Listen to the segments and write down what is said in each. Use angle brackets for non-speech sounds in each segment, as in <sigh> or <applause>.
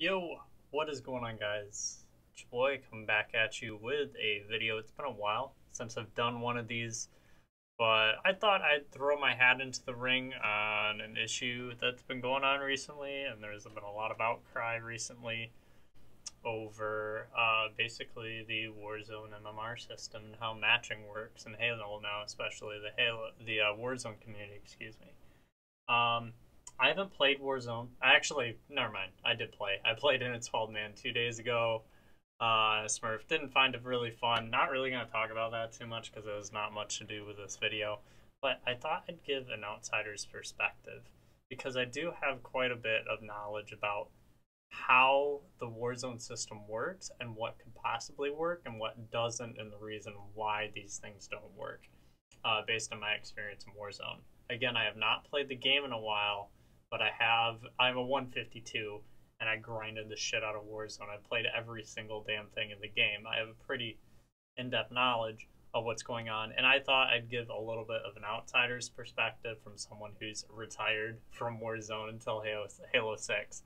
Yo, what is going on, guys? Boy coming back at you with a video. It's been a while since I've done one of these, but I thought I'd throw my hat into the ring on an issue that's been going on recently, and there's been a lot of outcry recently over uh, basically the Warzone MMR system and how matching works in Halo now, especially the Halo, the uh, Warzone community. Excuse me. Um, I haven't played Warzone. I actually, never mind. I did play. I played in a 12 man two days ago. Uh, Smurf didn't find it really fun. Not really going to talk about that too much because it has not much to do with this video. But I thought I'd give an outsider's perspective because I do have quite a bit of knowledge about how the Warzone system works and what could possibly work and what doesn't, and the reason why these things don't work, uh, based on my experience in Warzone. Again, I have not played the game in a while, but I have. I'm a 152, and I grinded the shit out of Warzone. I played every single damn thing in the game. I have a pretty in-depth knowledge of what's going on, and I thought I'd give a little bit of an outsider's perspective from someone who's retired from Warzone until Halo, Halo 6.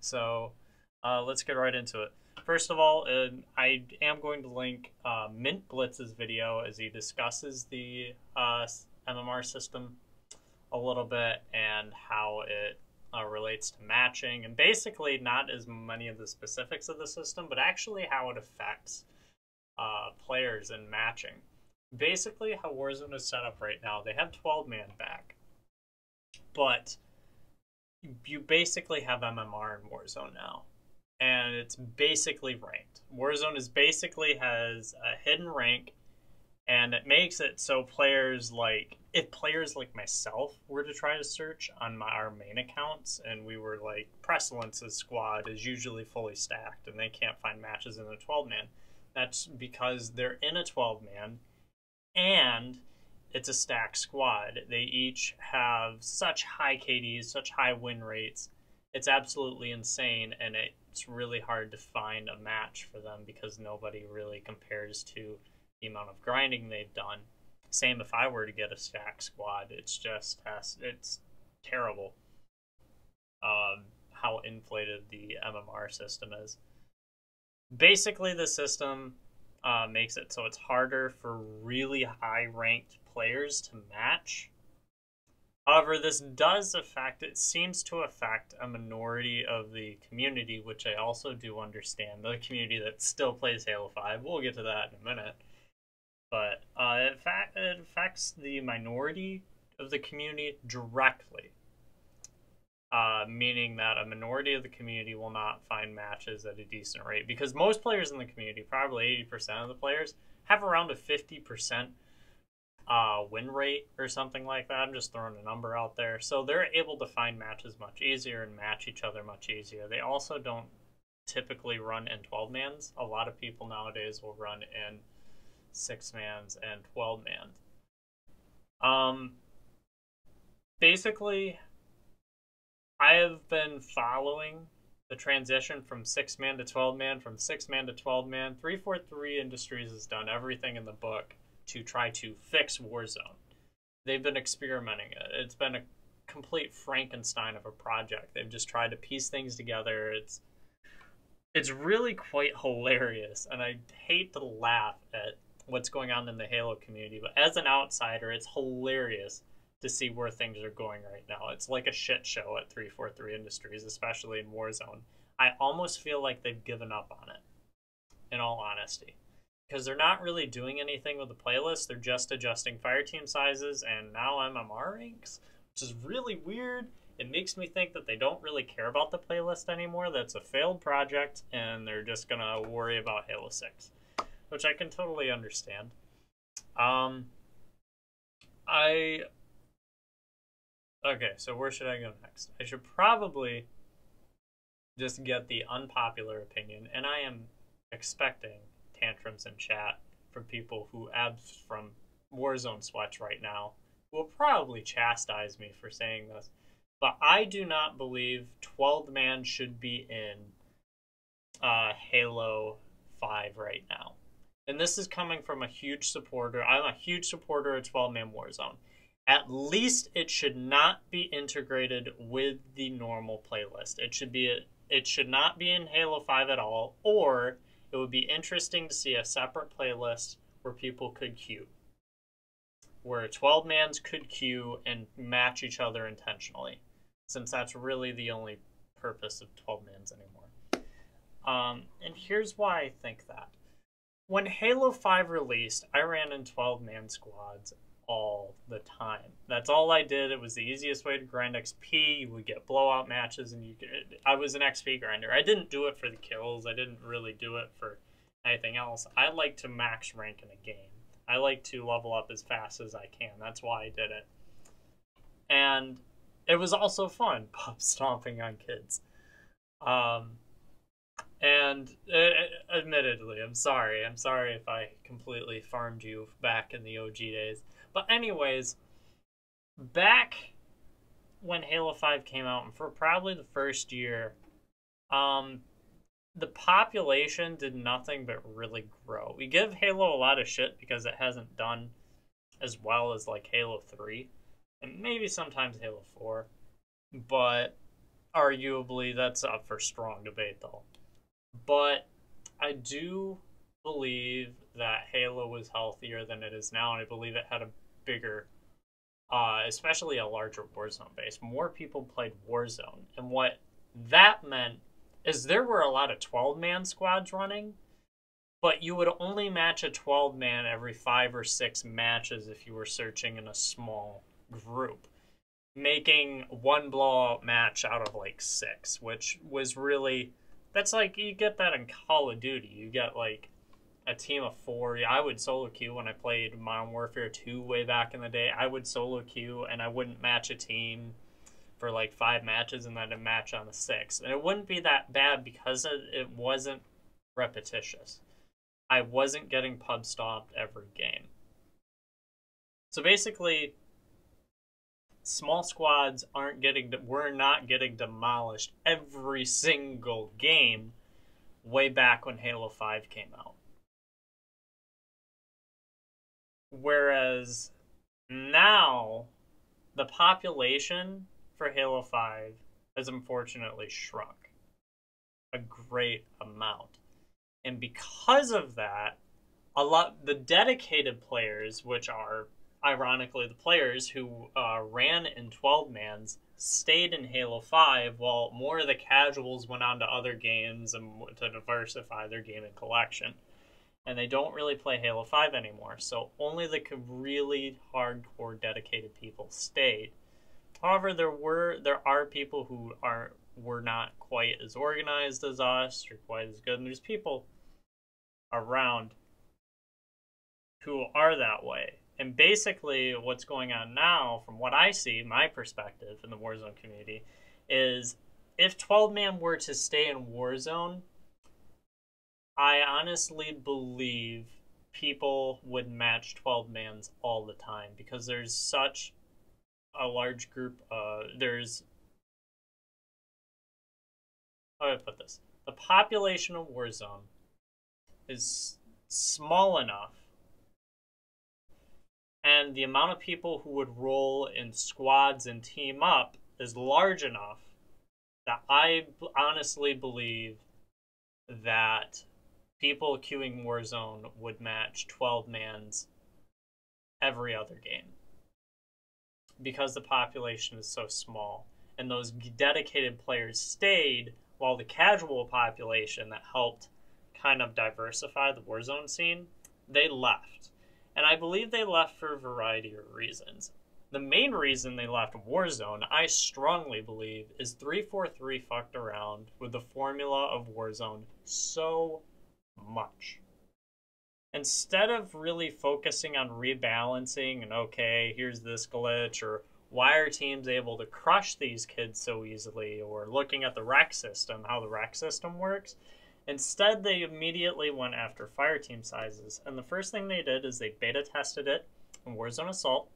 So uh, let's get right into it. First of all, I am going to link uh, Mint Blitz's video as he discusses the uh, MMR system a little bit and how it uh, relates to matching, and basically not as many of the specifics of the system, but actually how it affects uh, players in matching. Basically, how Warzone is set up right now, they have 12 man back, but you basically have MMR in Warzone now, and it's basically ranked. Warzone is basically has a hidden rank and it makes it so players like if players like myself were to try to search on my our main accounts and we were like Precelence's squad is usually fully stacked and they can't find matches in a 12 man that's because they're in a 12 man and it's a stacked squad. They each have such high KDs such high win rates. It's absolutely insane and it's really hard to find a match for them because nobody really compares to the amount of grinding they've done. Same if I were to get a stack squad, it's just it's terrible. Um, how inflated the MMR system is. Basically, the system uh, makes it so it's harder for really high ranked players to match. However, this does affect, it seems to affect a minority of the community, which I also do understand. The community that still plays Halo 5. We'll get to that in a minute but uh, it, it affects the minority of the community directly. Uh, meaning that a minority of the community will not find matches at a decent rate because most players in the community, probably 80% of the players, have around a 50% uh, win rate or something like that. I'm just throwing a number out there. So they're able to find matches much easier and match each other much easier. They also don't typically run in 12 mans. A lot of people nowadays will run in six mans, and 12 man. Um, basically, I have been following the transition from six man to 12 man, from six man to 12 man. 343 Industries has done everything in the book to try to fix Warzone. They've been experimenting it. It's been a complete Frankenstein of a project. They've just tried to piece things together. It's it's really quite hilarious, and I hate to laugh at what's going on in the Halo community, but as an outsider, it's hilarious to see where things are going right now. It's like a shit show at 343 Industries, especially in Warzone. I almost feel like they've given up on it, in all honesty. Because they're not really doing anything with the playlist, they're just adjusting fire team sizes and now MMR ranks, which is really weird. It makes me think that they don't really care about the playlist anymore, that's a failed project, and they're just gonna worry about Halo 6 which I can totally understand. Um, I okay, so where should I go next? I should probably just get the unpopular opinion, and I am expecting tantrums in chat from people who abs from Warzone sweats right now will probably chastise me for saying this. But I do not believe 12 man should be in uh, Halo 5 right now and this is coming from a huge supporter. I'm a huge supporter of 12 man Warzone. At least it should not be integrated with the normal playlist. It should be it should not be in Halo 5 at all, or it would be interesting to see a separate playlist where people could queue. Where 12 mans could queue and match each other intentionally, since that's really the only purpose of 12 mans anymore. Um, and here's why I think that. When Halo 5 released, I ran in 12 man squads all the time. That's all I did. It was the easiest way to grind XP. You would get blowout matches, and you could. I was an XP grinder. I didn't do it for the kills. I didn't really do it for anything else. I like to max rank in a game. I like to level up as fast as I can. That's why I did it. And it was also fun <laughs> pub stomping on kids. Um, and uh, admittedly, I'm sorry. I'm sorry if I completely farmed you back in the OG days. But anyways, back when Halo 5 came out, and for probably the first year, um, the population did nothing but really grow. We give Halo a lot of shit because it hasn't done as well as like Halo 3 and maybe sometimes Halo 4, but arguably that's up for strong debate though. But I do believe that Halo was healthier than it is now, and I believe it had a bigger, uh, especially a larger Warzone base. More people played Warzone, and what that meant is there were a lot of 12 man squads running, but you would only match a 12 man every five or six matches if you were searching in a small group, making one blowout match out of like six, which was really that's like you get that in Call of Duty. You get like a team of four. I would solo queue when I played Modern Warfare 2 way back in the day. I would solo queue and I wouldn't match a team for like five matches and then a match on the sixth. And it wouldn't be that bad because it wasn't repetitious. I wasn't getting pub stomped every game. So basically, small squads aren't getting we're not getting demolished every single game way back when Halo 5 came out. Whereas now the population for Halo 5 has unfortunately shrunk a great amount. And because of that, a lot the dedicated players, which are ironically, the players who uh, ran in 12 mans stayed in Halo 5, while more of the casuals went on to other games and to diversify their gaming collection. And they don't really play Halo 5 anymore, so only the really hardcore dedicated people stayed. However, there were there are people who are were not quite as organized as us or quite as good, and there's people around who are that way and basically, what's going on now, from what I see, my perspective in the Warzone community, is if 12 man were to stay in Warzone, I honestly believe people would match 12 mans all the time because there's such a large group. Uh, there's. How do I put this? The population of Warzone is small enough and the amount of people who would roll in squads and team up is large enough that I honestly believe that people queuing Warzone would match 12 mans every other game. Because the population is so small and those dedicated players stayed while the casual population that helped kind of diversify the Warzone scene they left and I believe they left for a variety of reasons. The main reason they left Warzone, I strongly believe, is 343 fucked around with the formula of Warzone so much. Instead of really focusing on rebalancing and okay, here's this glitch, or why are teams able to crush these kids so easily, or looking at the REQ system, how the REQ system works, Instead, they immediately went after fire team sizes, and the first thing they did is they beta tested it in Warzone Assault,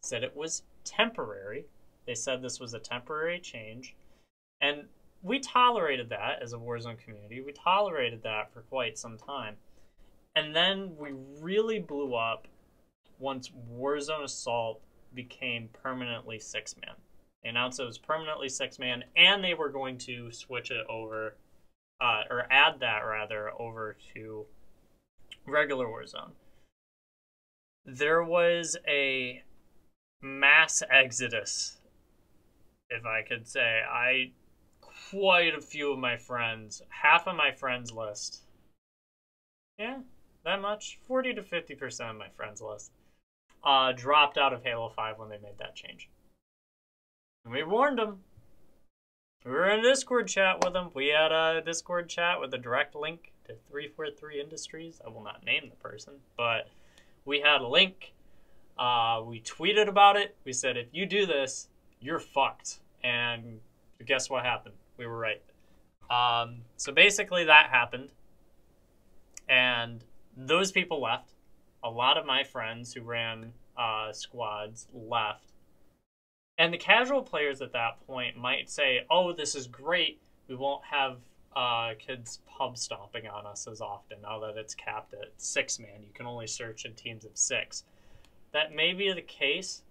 said it was temporary. They said this was a temporary change, and we tolerated that as a Warzone community. We tolerated that for quite some time. And then we really blew up once Warzone Assault became permanently six man. They announced it was permanently six man, and they were going to switch it over, uh, or add that rather over to regular Warzone. There was a mass exodus, if I could say. I quite a few of my friends, half of my friends list. Yeah, that much. 40 to 50% of my friends list uh, dropped out of Halo 5 when they made that change. And we warned them. We were in a Discord chat with them. We had a Discord chat with a direct link to 343 Industries. I will not name the person, but we had a link. Uh, we tweeted about it. We said, if you do this, you're fucked. And guess what happened? We were right. Um, so basically, that happened. And those people left. A lot of my friends who ran uh, squads left and the casual players at that point might say, "Oh, this is great. We won't have uh, kids pub stomping on us as often now that it's capped at six man. You can only search in teams of six. That may be the case,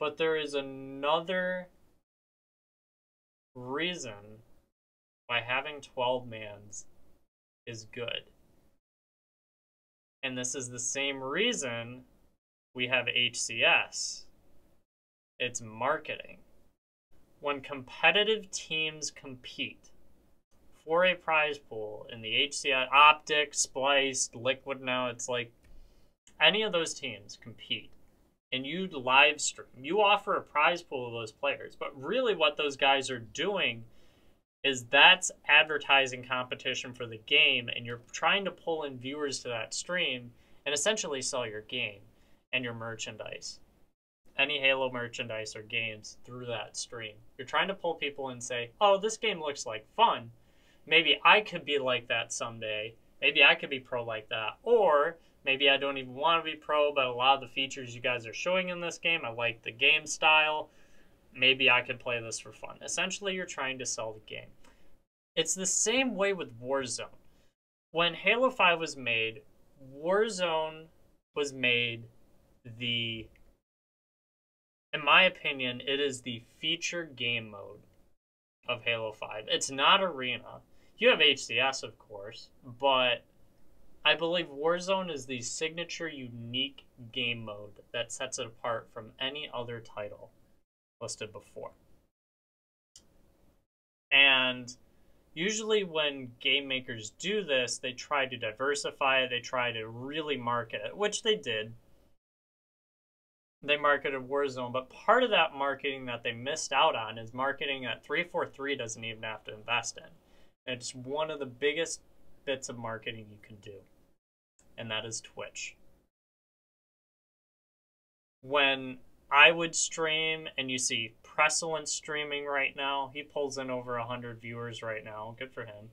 but there is another reason why having 12 mans is good. And this is the same reason we have HCS it's marketing. When competitive teams compete for a prize pool in the HCS, Optic, Spliced, Liquid now, it's like any of those teams compete and you live stream, you offer a prize pool of those players. But really, what those guys are doing is that's advertising competition for the game, and you're trying to pull in viewers to that stream and essentially sell your game and your merchandise any Halo merchandise or games through that stream. You're trying to pull people and say, oh, this game looks like fun. Maybe I could be like that someday. Maybe I could be pro like that. Or maybe I don't even want to be pro, but a lot of the features you guys are showing in this game, I like the game style. Maybe I could play this for fun. Essentially, you're trying to sell the game. It's the same way with Warzone. When Halo 5 was made, Warzone was made the in my opinion, it is the feature game mode of Halo 5. It's not Arena. You have HCS, of course, but I believe Warzone is the signature unique game mode that sets it apart from any other title listed before. And usually when game makers do this, they try to diversify it, they try to really market it, which they did they marketed Warzone, but part of that marketing that they missed out on is marketing that 343 doesn't even have to invest in. It's one of the biggest bits of marketing you can do, and that is Twitch. When I would stream, and you see Presalent streaming right now, he pulls in over 100 viewers right now. Good for him.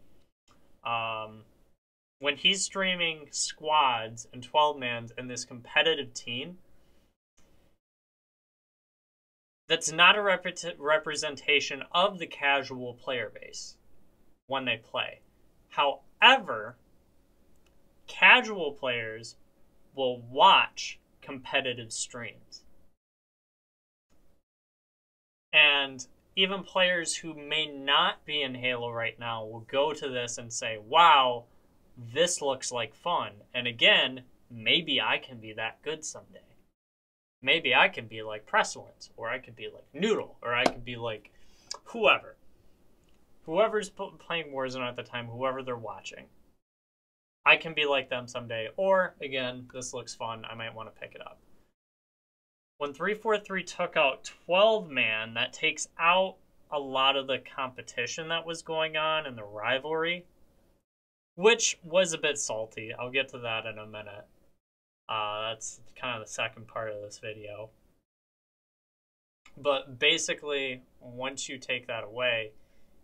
Um, when he's streaming squads and 12 mans in this competitive team, that's not a rep- representation of the casual player base when they play. However, casual players will watch competitive streams. And even players who may not be in Halo right now will go to this and say, wow, this looks like fun. And again, maybe I can be that good someday maybe I can be like Presalent, or I could be like Noodle, or I could be like whoever. Whoever's playing Warzone at the time, whoever they're watching. I can be like them someday, or again, this looks fun, I might want to pick it up. When 343 took out 12 man, that takes out a lot of the competition that was going on and the rivalry, which was a bit salty. I'll get to that in a minute. Uh, that's kind of the second part of this video. But basically, once you take that away,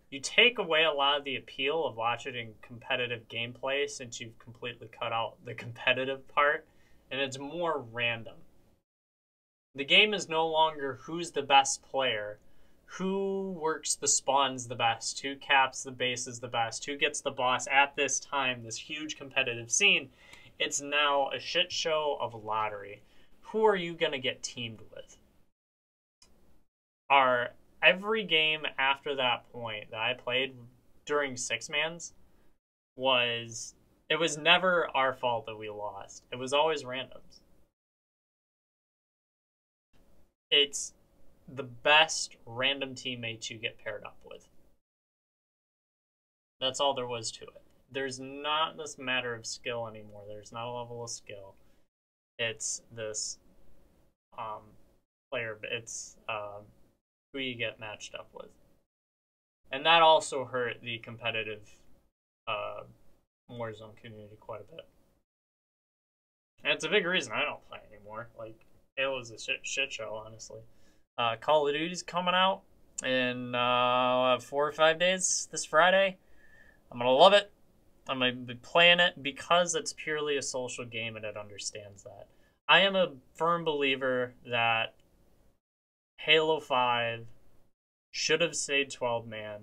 you take away a lot of the appeal of watching competitive gameplay since you've completely cut out the <laughs> competitive part, and it's more random. The game is no longer who's the best player, who works the spawns the best, who caps the bases the best, who gets the boss at this time, this huge competitive scene. It's now a shit show of lottery. Who are you going to get teamed with? Are every game after that point that I played during six mans was it was never our fault that we lost. It was always randoms. It's the best random teammates you get paired up with. That's all there was to it. There's not this matter of skill anymore. There's not a level of skill. It's this um, player. It's um, who you get matched up with, and that also hurt the competitive uh, Warzone community quite a bit. And it's a big reason I don't play anymore. Like Halo is a shit, shit show, honestly. Uh, Call of Duty's coming out in uh, four or five days this Friday. I'm gonna love it. Gonna playing it because it's purely a social game and it understands that. I am a firm believer that Halo 5 should have stayed 12 man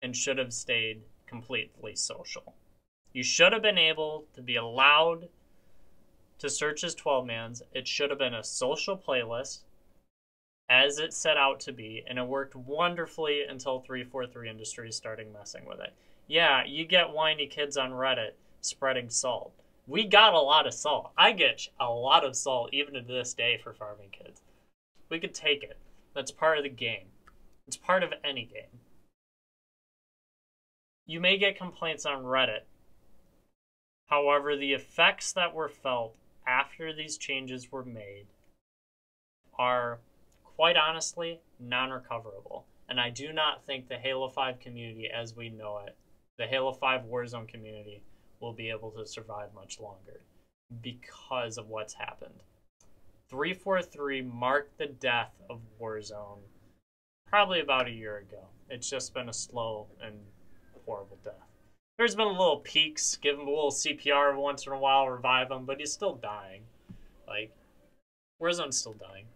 and should have stayed completely social. You should have been able to be allowed to search as 12 mans. It should have been a social playlist as it set out to be, and it worked wonderfully until 343 Industries started messing with it. Yeah, you get whiny kids on Reddit spreading salt. We got a lot of salt. I get a lot of salt even to this day for farming kids. We could take it. That's part of the game. It's part of any game. You may get complaints on Reddit However, the effects that were felt after these changes were made are, quite honestly, non recoverable. And I do not think the Halo 5 community as we know it, the Halo 5 Warzone community, will be able to survive much longer because of what's happened. 343 marked the death of Warzone probably about a year ago. It's just been a slow and horrible death. There's been a little peaks, give him a little CPR once in a while, revive him, but he's still dying. Like, Warzone's still dying.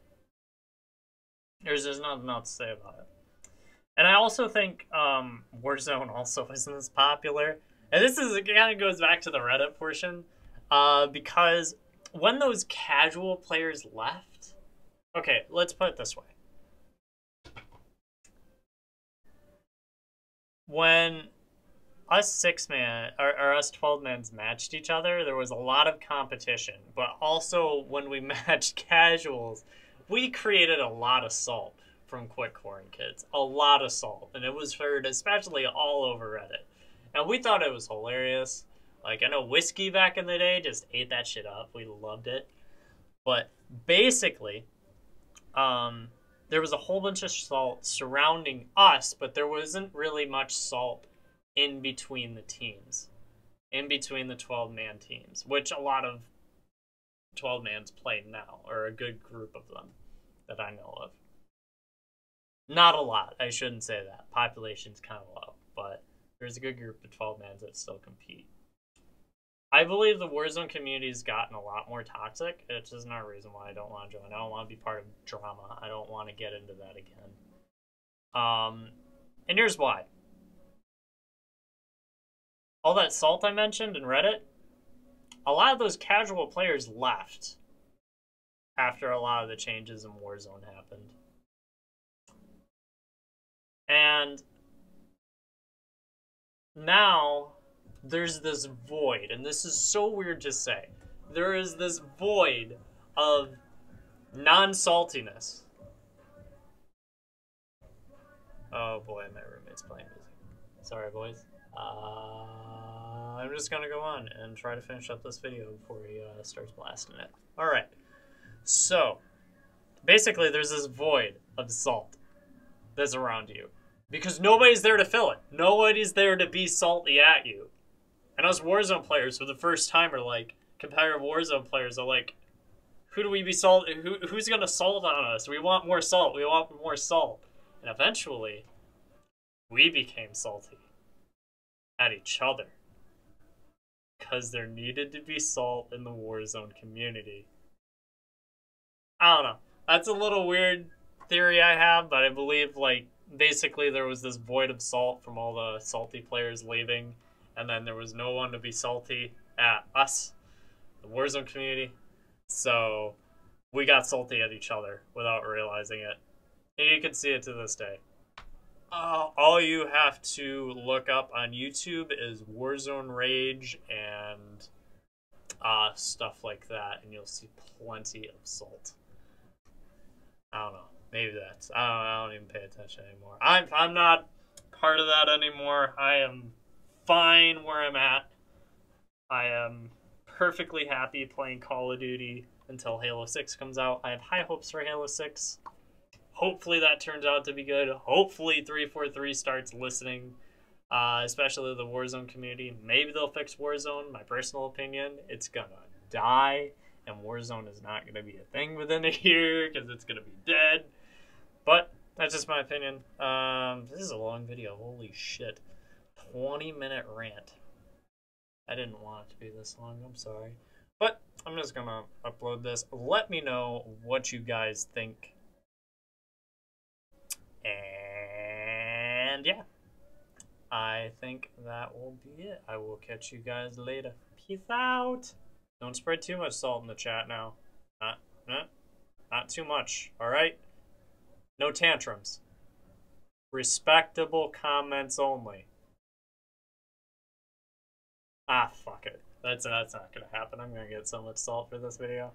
There's just nothing else to say about it. And I also think um, Warzone also <laughs> isn't as popular. And this is kind of goes back to the Reddit portion, uh, because when those casual players left, okay, let's put it this way. When us six man or, or us 12 men's matched each other there was a lot of competition but also when we <laughs> matched casuals we created a lot of salt from quick corn kids. A lot of salt and it was heard especially all over reddit. And we thought it was hilarious. Like i know whiskey back in the day just ate that shit up. We loved it. But basically um there was a whole bunch of salt surrounding us but there wasn't really much salt in between the teams, in between the 12 man teams, which a lot of 12 mans play now, or a good group of them that I know of. Not a lot, I shouldn't say that. Population's kind of low, but there's a good group of 12 mans that still compete. I believe the Warzone community has gotten a lot more toxic. It's just not a reason why I don't want to join. I don't want to be part of drama. I don't want to get into that again. Um, and here's why all that salt I mentioned in Reddit, a lot of those casual players left after a lot of the changes in Warzone happened. And now there's this void, and this is so weird to say. There is this void of non saltiness. Oh boy, my roommate's playing music. Sorry, boys. Uh, I'm just gonna go on and try to finish up this video before he uh, starts blasting it. Alright, so basically there's this void of salt that's around you. Because nobody's there to fill it. Nobody's there to be salty at you. And us Warzone players for the first time are like, competitive Warzone players are like, who do we be salt? Who, who's gonna salt on us? We want more salt. We want more salt. And eventually, we became salty at each other. Because there needed to be salt in the Warzone community. I don't know. That's a little weird theory I have, but I believe, like, basically there was this void of salt from all the salty players leaving, and then there was no one to be salty at us, the Warzone community. So we got salty at each other without realizing it. And you can see it to this day. Uh, all you have to look up on YouTube is Warzone Rage and uh, stuff like that, and you'll see plenty of salt. I don't know. Maybe that's. I don't, I don't even pay attention anymore. I'm I'm not part of that anymore. I am fine where I'm at. I am perfectly happy playing Call of Duty until Halo 6 comes out. I have high hopes for Halo 6. Hopefully that turns out to be good. Hopefully 343 starts listening, uh, especially the Warzone community. Maybe they'll fix Warzone. My personal opinion, it's gonna die, and Warzone is not gonna be a thing within a <laughs> year because it's gonna be dead. But that's just my opinion. Um, this is a long video. Holy shit. 20 minute rant. I didn't want it to be this long. I'm sorry. But I'm just going to upload this. Let me know what you guys think. And yeah. I think that will be it. I will catch you guys later. Peace out. Don't spread too much salt in the chat now. Not, not, not too much. All right? No tantrums. Respectable comments only. Ah, fuck it. That's that's not gonna happen. I'm gonna get so much salt for this video.